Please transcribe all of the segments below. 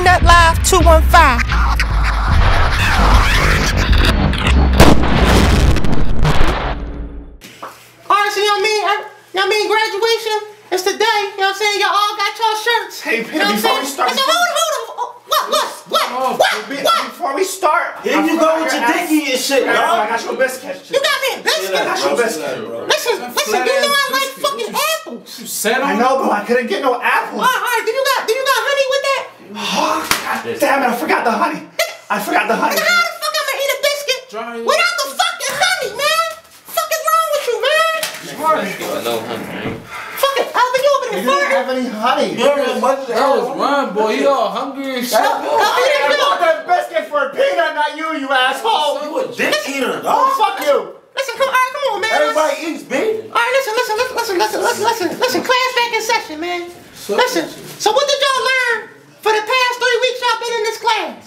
now watching Peanut Live 215. Alright, so you know what I mean? I- You know what I mean? Graduation is today. You know what I'm saying? Y'all all got y'all shirts. Hey, you know before we start- I said, hold on, hold on. Oh, What, what, what, Oh, what, Be- what? Before we start, Here you go with your dicky and shit, I dog. got your biscuit. You got me a biscuit. I got your biscuit. Listen, listen, you know I like fucking apples. You said I know, but I couldn't get no apples. All right, all right, do you got, do you got honey with that? Oh, God damn it, I forgot the honey. I forgot the honey. How the fuck I'm gonna eat a biscuit Dry without the fucking honey, man? Fuck is wrong with you, man? Smart. No honey, man. Fucking Alvin, you over there farting? didn't have any honey. There was much that was wrong, boy. You all hungry and shit. I, oh, I bought that biscuit for a peanut, not you, you asshole. You a dick eater. Oh, fuck you. Listen, come, all right, come on, man. Everybody listen. eats, bitch. All right, listen, listen, listen, listen, listen, listen, listen. Class back in session, man. Listen. So what did y'all learn for the past three weeks y'all been in this class?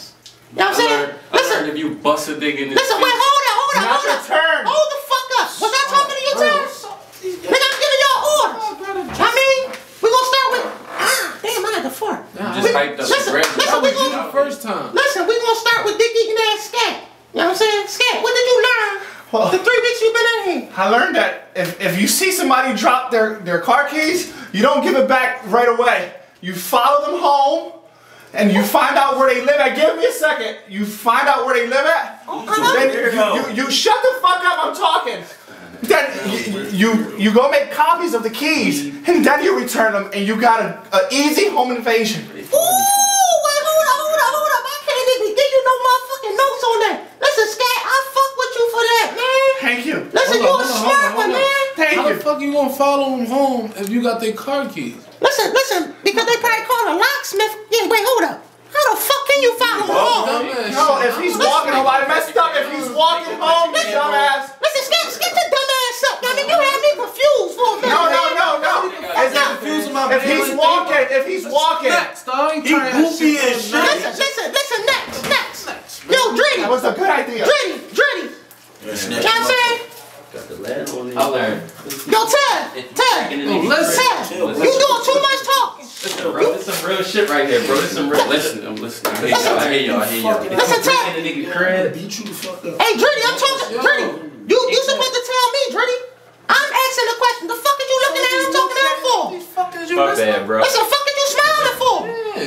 You know what I'm saying? learned, Listen, if you bust a dig in this listen, wait, hold on, hold on, Not hold your on. turn. Hold the fuck up. Was I talking to your turn? Nigga, I'm giving y'all orders. I mean, we gonna start with, ah, damn, I had to fart. You just hyped up the Listen, graduation. listen, we was you gonna, the first time. listen, we gonna start with dick eating ass scat. You know what I'm saying? Scat, what did you learn Well- the three weeks you been in here? I learned that if, if you see somebody drop their, their car keys, you don't give it back right away. You follow them home and you find out where they live at. Give me a second. You find out where they live at. uh-huh. Then you, you, you shut the fuck up, I'm talking. Then you, you, you go make copies of the keys and then you return them and you got a, a easy home invasion. Ooh, wait, hold up, hold up, hold up. I can't even give you no motherfucking notes on that. Listen, Scat, I fuck with you for that, man. Thank you. Listen, you Hold a on, hold on, smart hold one, on. man. Thank How you. the fuck you gonna follow them home if you got their car keys? Listen, listen, because they probably call a locksmith. Yeah, wait, hold up. How the fuck can you follow him home? No, if he's walking home, I messed up. If he's walking home, you dumbass. Listen, Scat, get your dumb ass up. I mean, you had me confused for a minute. No, no, no, no. That's not confusing my If he's walking, if he's walking. Next. I ain't He trying to have goofy as shit. Listen, listen, listen, next, next. Yo, Dritty, That was a good idea. Dritty, Dritty. You know what I'm saying? I learned. Yo, Ted, Ted, Breaking the listen. Ted, you doing too much talking. Listen, bro, this some real shit right here, bro. This some real. Listen, I'm listening. I hear y'all. I hear y'all. I hear y'all. Listen, you Ted. the nigga crib, Beat you the fuck up. Hey, Dritty, I'm talking. Yo. Dritty, you you supposed to tell me, Dritty. I'm asking the question. The fuck is you looking at him talking out for? Fuck is you fuck listening? that, bro. Listen, fuck is you smiling for?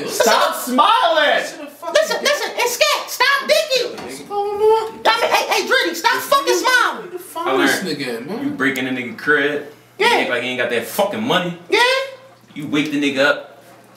Stop smiling. Listen, listen, and scat, stop digging. I mean, hey, hey, Dritty, stop fucking smiling. Find this nigga, you man. breaking the nigga crib. You Yeah. act like you ain't got that fucking money. Yeah? You wake the nigga up,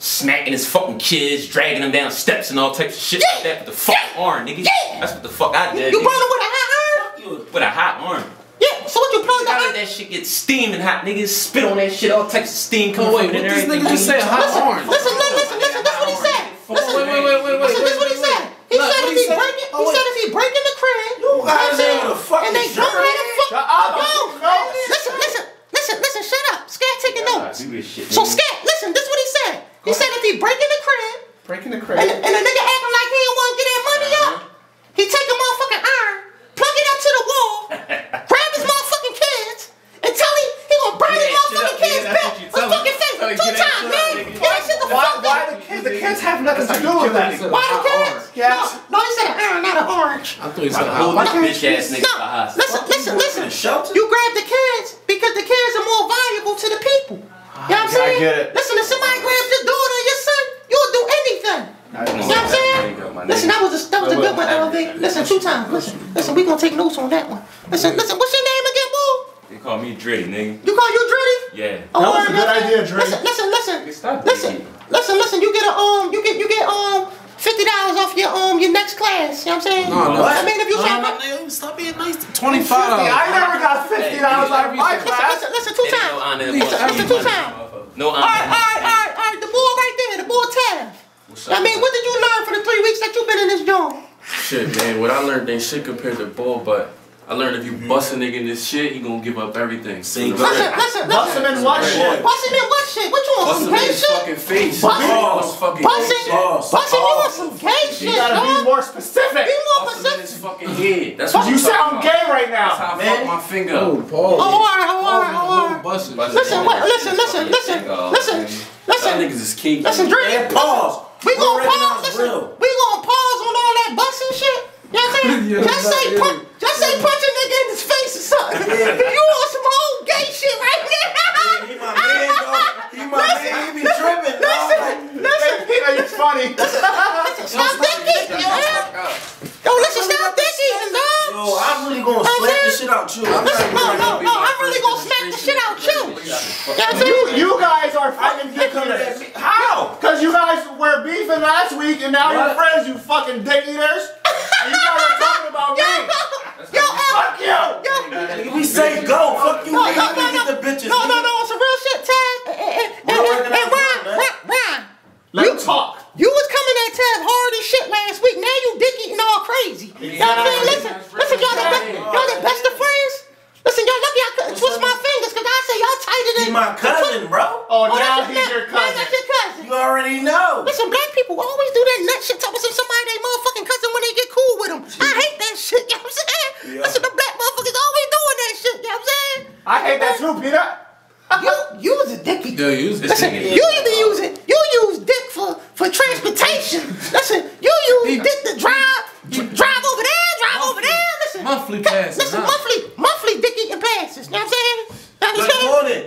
smacking his fucking kids, dragging them down steps and all types of shit like that with the fucking arm, nigga. Yeah. That's what the fuck I did. You nigga. brought him with a hot iron? With a hot arm. Yeah, so what you plugged the I let that shit get steaming hot, niggas spit on that shit, all types of steam coming Oh, wait, from it what and this nigga just say? Hot Listen, orange. listen, listen, listen, listen, this what he said. Listen, Wait, wait, wait, wait, wait, listen, this what he wait, said. wait. He Look, said if he he said? break it, Oh, he said if he break in the crib, You know what I'm guys saying? ain't a fucking and they don't have a fuck. Shut up. Yo, No. listen, listen, listen, listen, shut up. Scat taking notes. do this shit, So. Scat, listen, this what he said. He said if he break in the crib, Breaking the crib. and a nigga acting like he didn't want to get that money up, uh-huh. he take a motherfucking iron, plug it up to the wall, grab his motherfucking kids, and tell him he gonna burn his motherfucking kids nigga, back that's what you with tell him. fucking face two times, man. up, nigga. Shit the Why, fuck why the kids? The kids have nothing to do with that. Why the kids? Yes. No, no, he said an iron, not an orange. I thought he said Hold hot this orange. bitch ass nigga No, listen, listen, listen. Shelter? You grab the kids because the kids are more valuable to the people. You know what I'm Yeah, I saying? get it. Listen, if somebody grabs your daughter or your son, you'll do anything. You know what I'm saying? Listen, that was a that was a good one, LV. Listen, two times. Listen, listen, we gonna take notes on that one. Listen, listen, what's your name again, boo? They call me Dritty, nigga. You call you Dritty? Yeah. Oh, That was a alright, good man. idea, Dritty. Listen, listen, listen, Stop listen, digging. listen, listen. You get a um, you get you get um fifty dollars off your um your next class. You know what I'm saying? No, no. I mean, if you No, try. no, no, Stop being nice. Twenty-five I never got fifty dollars out of my Listen, class. listen, listen, two Ain't no times. honor in Listen, listen, two times. No All right, all right, all honor. right, all right. The boy right there, the boy Tav. I mean, what did you learn for the three weeks that you've been in this joint? Shit, man. What I learned ain't shit compared to ball, but I learned if you mm-hmm. bust a nigga in this shit, he gonna give up everything. See, From the but- Listen, listen, Bust him listen. in what shit? Bust him in what shit? What you on Bust some him in gay his shit? fucking face. Bust him. Bust fucking Bust face. him. Boss. Bust him. You on some gay You gotta be more specific. Be more Bust him in his fucking head. That's what You I'm sound about. gay right That's now. how I fuck my finger Oh. Paul. Oh, all right, all right, all right. Busting. Bust Listen, him. wait, listen, listen, listen, listen, Y'all listen, niggas is kinky. listen, Dre. And pause. We Real gonna pause. Listen, we gonna pause on all busting shit. You know what I'm saying? Yeah, just say yeah. punch, just say punch a nigga in his face or something. Yeah. you on some old gay shit right there. He now. my man, dog. He my man. He be tripping, dog. Like, Listen, Peter, you're funny. stop thinking, man. Yo, listen, stop thinking, dog. Yo, I'm really gonna slap the shit out you. I'm Listen, no, not no, no, I'm really gonna smack the shit out you. You know what I'm saying? You, you guys are fucking dick coming at eaters. me. How? Cause you guys were beefing last week and now you're friends, you fucking dick eaters. And you guys are talking about Yo, me. yo, uh, Fuck you. yo. Nigga, We say go. Fuck you, No, no, no, no, the bitches. no, no, no, it's a real shit, Ted. And, and, and, Real and, and Ryan. Ryan, Ryan, Let him talk. you was coming at Ted hard as shit last week. Now you dick eating all crazy. You know what I'm saying? Listen, listen, y'all the, be- y'all the best of friends. Listen, y'all lucky I couldn't twist my fingers because I say y'all tighter than. He my cousin, bro. Oh, Oh, now he's your cousin. That's your cousin. You already know. Listen, black people always do that nut shit talking to somebody they motherfucking cousin when they get cool with them. I hate that shit, you know what I'm saying? Yeah. Listen, the black motherfuckers always doing that shit, you know what I'm saying? I hate that too, Peter. You, you was a dickie. Yeah, you was Listen, nigga- you be using, you use dick for, for transportation. Listen, you use dick to drive, dr- drive over there, drive over there. Listen, Monthly ca- passes, Listen, huh? monthly, monthly dick eating passes. You know what I'm saying? You know what I'm Good saying? morning.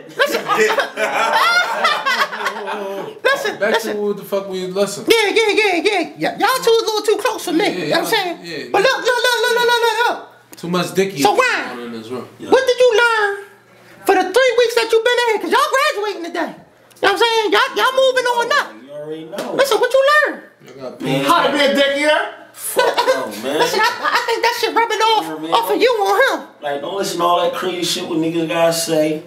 Listen, Back listen. to what the fuck we listen. Yeah, yeah, yeah, yeah, yeah. Y'all two a little too close for me. Yeah, you know what I'm saying? yeah, but yeah. look, look, look, look, look, look, look, look. Too much dicky. So why? going in this room. What did you learn for the three weeks that you've been in here? Cause y'all graduating today. You know what I'm saying? Y'all, y'all moving on up. You already know. Listen, what you learn? Y'all got Man, How to be a dick eater? Fuck no, man. Listen, I, I think that shit rubbing off Yeah, man. off of you on him. Like, don't listen to all that crazy shit what niggas guys say.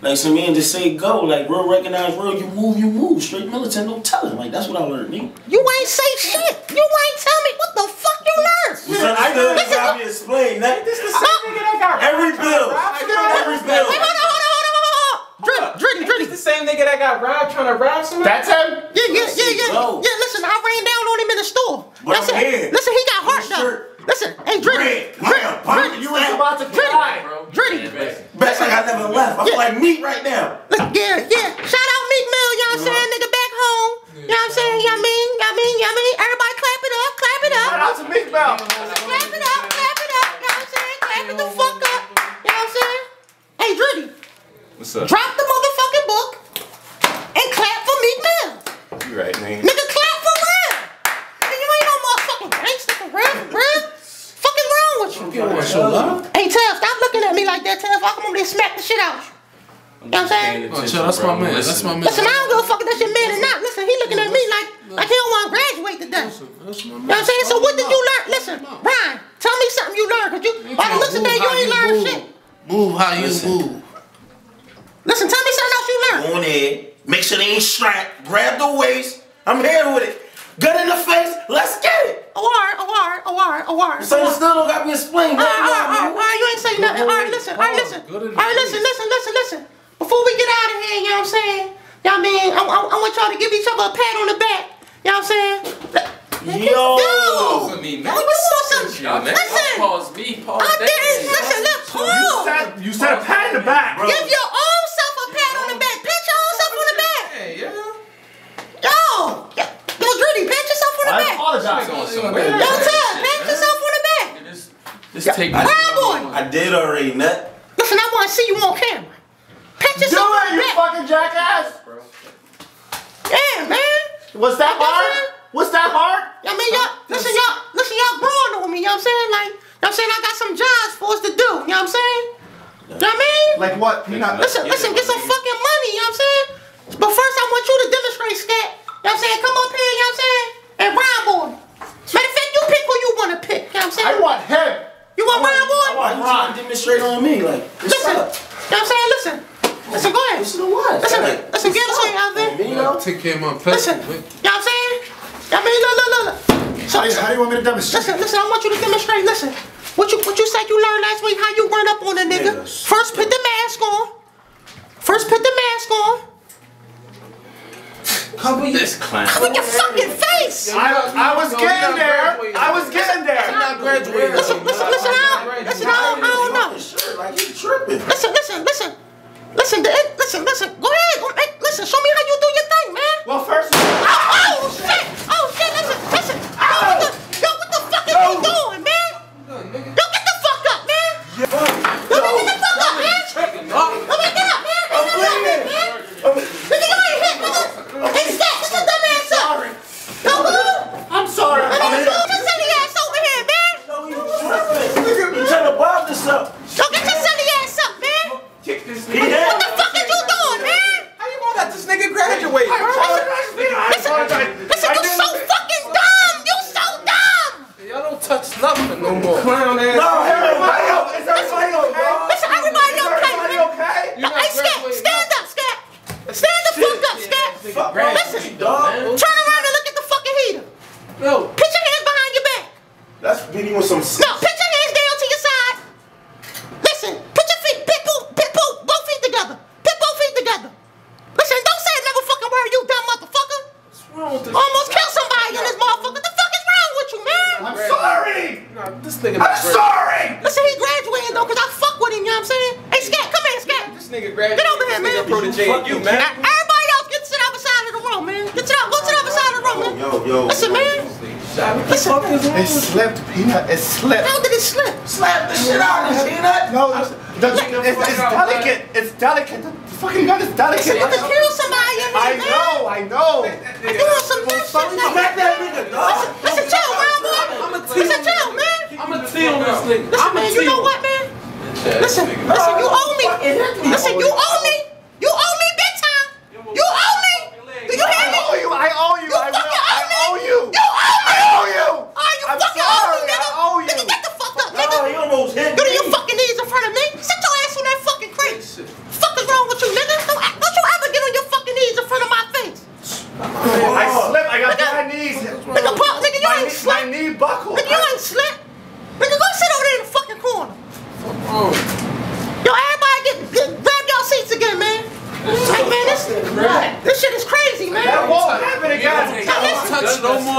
Like, some men just say go. Like, real recognize real. You move, you move. Straight militant, no telling. Like, that's what I learned, nigga. You ain't say shit. You ain't tell me what the fuck you learned. Son, I still Listen, got me explain that. This the same uh, Every bill. Every bill. Wait, hold on, hold on, hold on, hold on. Dritty, Dritty, Dritty. the same nigga that got robbed trying to rob somebody? That's him? Yeah, yeah, yeah, yeah. Go. Yeah, listen, I ran down on him in the store. But I'm listen, here. listen, he got heart Shirt. though. Listen, hey, Dritty. Red, lamb, pocket, You was about to cry. Bro. Dritty. Best like I never left. I feel like meat right now. Yeah, yeah. Shout out Meek Mill, you know what I'm saying? Nigga back home. You know what I'm saying? You know what I mean? You know what I mean? You know what I mean? Everybody clap it up, clap it up. Shout out to Meek Mill. Clap it up, clap it up. You know what I'm saying? Clap it the fuck up. You know what I'm saying? Hey, Dritty, What's up? drop the motherfucking book and clap for Meek Mill. You right, man. Nigga, clap for real. Nigga, you ain't no motherfucking gangster for real, for real. Fucking wrong with you? You want show love? Hey, Tev, stop looking at me like that, Tev. I'll come over there and smack the shit out you. You know what I'm saying? Oh, chill, that's my man. That's my man. Listen, I don't give a fuck if that's your man or not. Listen, he looking at me like like he don't want to graduate today. You That's my man. know what I'm saying? So what did you learn? Listen, Ryan, tell me something you learned. Cause you, by the looks of that, you ain't learned shit. Move how you Listen. move. Listen, tell me something else you learned. Go on there. Make sure they ain't strapped. Grab the waist. I'm here with it. Gun in the face. Let's get it. Oh, all right, oh, all right, oh, all right, oh, all right. So still don't got me explain. All right, all right, all right, all right, you ain't say nothing. All right, listen, all right, listen. All right, listen, listen, listen, listen. Before we get out of here, you know what I'm saying? Y'all mean, I, I, I want y'all to give each other a pat on the back. You know what I'm saying? Yo. Yo! for me, Yo, man. you want something? Y'all man. Listen! Pause me. Pause I didn't, listen, look, You said, you said a pat in the back. Bro. Give your own self a pat on the back. Pat your own self on the back. Hey, yeah. Yo! Yo, yo pat yourself on the I back. apologize. Going somewhere. Yo, Ted, pat yourself on the back. Just, just take Ryan boy, I did already, nut. listen, I want to see you on camera. Pat Do yourself on it, the you back. fucking jackass. Yeah, man. Was that hard? Was that hard? I mean, y'all, listen, y'all, listen, y'all growing on me, you know what I'm saying? Like, you know what I'm saying? I got some jobs for us to do, you know what I'm saying? You know what I mean? Like what? Peanut? Listen, listen, get some fucking money, you know what I'm saying? But first, I want you to demonstrate, Scat. You know what I'm saying? Come up here, you know what I'm saying? And Ryan Boy. Matter of fact, you pick who you want to pick, you know what I'm I want him. You want Ryan Boy? Why you trying to demonstrate on me? Like, what's Listen, you know what I'm saying? Listen. Listen, go ahead. Listen to what? Listen, Like, listen, get what's us on up? out there. Me, though? Take care of my Listen, you know what I'm saying? I mean, look, look, look, look. So, How do you, how do you want me to demonstrate? Listen, listen, I want you to demonstrate. Listen, what you what you said you learned last week, how you run up on a nigga. Niggas. First put the mask on. First put the mask on. Cover your This clown. Cover your fucking face. I, I was getting there. I was getting there. not graduating. Listen, listen, listen, I listen, I don't, I don't know. Like you tripping. Listen, listen, listen. Listen, the, listen, listen. Go ahead. Listen, show me how you do your touch nothing no more. Clown ass. No, everybody everybody. Listen, everybody okay. Everybody okay? Hey, Scat, stand up, Scat. Stand the fuck up, Scat. Listen, turn around and look at the fucking heater. No. Put your hands behind your back. That's beating with some. No, This nigga. I'm graduated. sorry. Listen, I said he graduated though, cause I fuck with him. You know what I'm saying? Hey, Scat, come here, Scat. This nigga graduated. Get over here, man. Nigga protege you, you, man. I, everybody else, get to the other side of the room, man. Get to the go to the other side of the room, man. Yo, yo. Listen, man. What the fuck is? It slipped, Peanut. It slipped. How did it slip? Slap the shit out of Peanut. No, it's, it's, it's delicate. It's delicate. The fucking gun is delicate. You could kill somebody in here, I man. know, I know. You want some nut shit, nigga. That nigga. Listen, chill, wild boy. Listen, chill, man. I mean, on this nigga. You know what, man? Listen, listen, you owe me.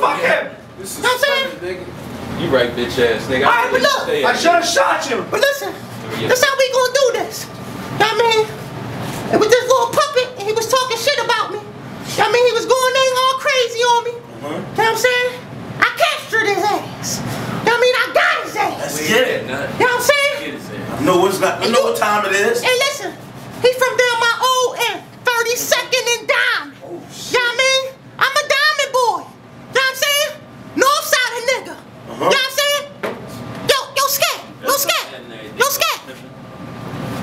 fuck him. This is Know what I'm saying? You right, bitch ass nigga. All right, but look, I should have shot you. But listen, that's how we gonna do this. You know what I mean? It was this little puppet, and he was talking shit about me. You know I mean? He was going in all crazy on me. Uh-huh. You know what I'm saying? I captured his ass. You know what I mean? I got his ass. Let's get it. You know what I'm saying? Get his ass. I know what's not. I know what time it is. And listen, he from down my old end, 32nd and Diamond. Oh You know shit. what I mean? I'm a diamond boy. You know what I'm saying? North side of nigga. You know what I'm saying? Yo, yo, scat. Yo, scat. Yo, scat.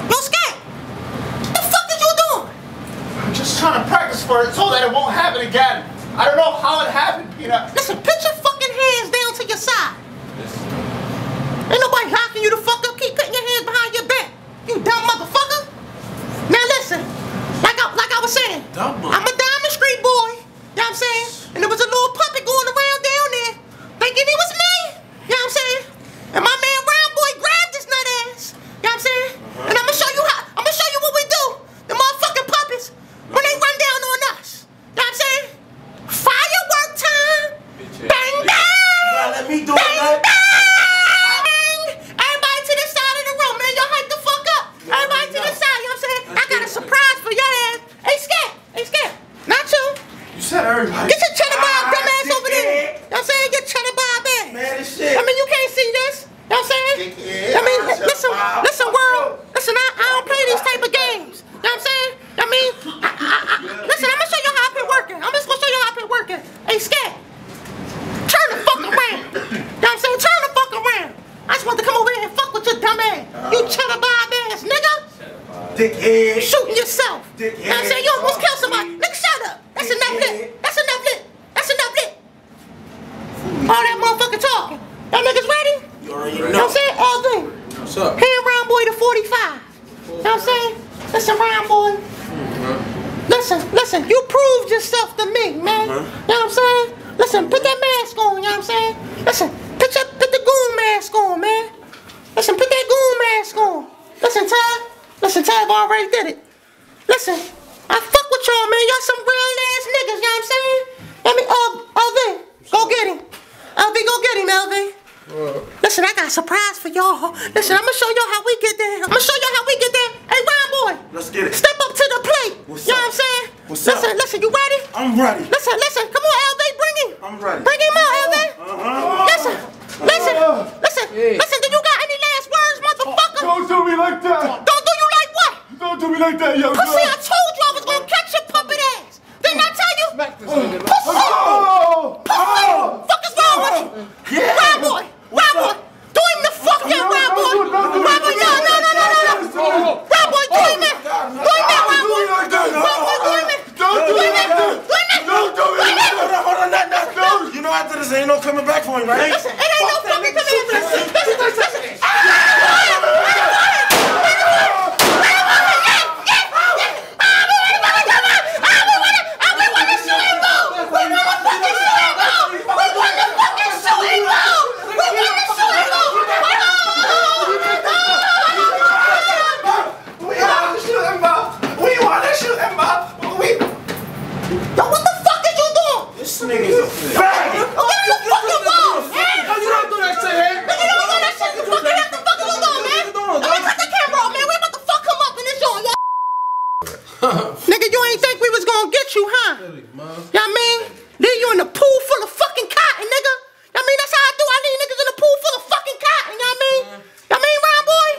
Yo, scat. The fuck is you doing? I'm just trying to practice for it so that it won't happen again. I don't know how it happened, Peanut. Listen, put your fucking hands down to your side. Ain't nobody locking you the fuck up. Keep putting your hands behind your back. You dumb motherfucker. Now listen, like I, like I was saying, Dumb mother- Dickhead. Shooting yourself. Dickhead. I said, you already did it. Listen, I fuck with y'all, man. Y'all some real ass niggas, you know what I'm saying? Let me, uh, LV, go get him. LV, go get him, LV. Listen, I got a surprise for y'all. Listen, I'm gonna show y'all how we get there. I'm gonna show y'all how we get there. Hey, Ryan boy, Let's get it. step up to the plate. What's you know what I'm saying? What's listen, up? listen, you ready? I'm ready. Listen, listen, come on, LV, bring him. I'm ready. Bring him out, LV. Uh-huh. Listen, listen, listen, listen. Do you got any last words, motherfucker? Don't do me like that. Don't Don't do me like that, young Pussy, I told you I was gonna catch your puppet ass. Didn't I tell you? Smack this nigga. Pussy! Oh! Pussy! Fuck is wrong with you? Yeah. Rap boy! Rap boy! Do him the fuck in, rap boy! Rap boy, no, no, no, no, no, no! Rap boy, do him in! Do him in, rap boy! Rap boy, do him in! Don't do Do me him like in! that. Do him in! Don't do me Do him like in! Hold on, hold on, that, that, no. You know after this ain't no coming back for him, right? Listen, it ain't no fucking coming in. Listen, listen, listen. City, man. You know what I mean? Then you in the pool full of fucking cotton, nigga. You know what I mean? That's how I do. I need niggas in the pool full of fucking cotton. You know what I mean? You know what I mean, Ryan boy?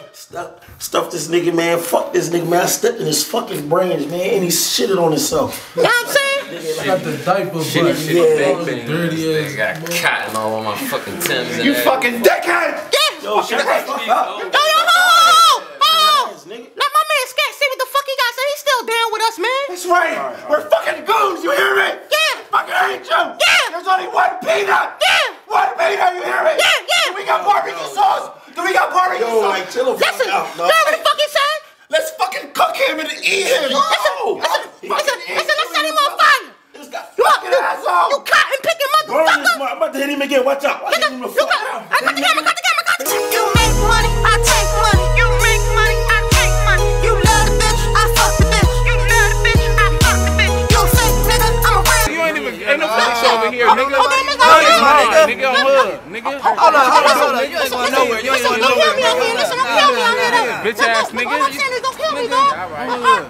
Stuff, stuff this nigga, man. Fuck this nigga, man. I stepped in his fucking brains, man, and he shitted on himself. You know what I'm saying? Got the diaper Shitty, butt. shitty Yeah. All the bang bang. dirty This ass. nigga got cotton all on my fucking Timbs and You everything. fucking dickhead! Yeah. Yo, shut the fuck up. Yo, yo, ho, ho, ho, Ass, nigga. Let my man Scat see what the fuck he got. So he's still down with us, man. That's right. We're fucking goons. You hear me? Yeah. Fucking hate you. Yeah. There's only one peanut. Yeah. One peanut. You hear me? Yeah, yeah. Do we got barbecue sauce? Do we got barbecue Yo, sauce? like, chill Listen, out, you know what the fuck he said? Let's fucking cook him and eat him. Listen, listen, listen, listen, let's set him on fire. You, Fucking you, asshole. you cotton picking motherfucker. I'm about to hit him again. Watch out. Nigga, him the you got, out. I got the camera, got nigga. I'm hood, nigga. Hold on, hold on, hold on. You ain't going nowhere. You ain't Listen, going don't kill me nowhere. out here. Listen, don't kill me out here. though. Bitch Look, ass look, nigga. look, Sanders, don't kill me, dog. Uh-uh.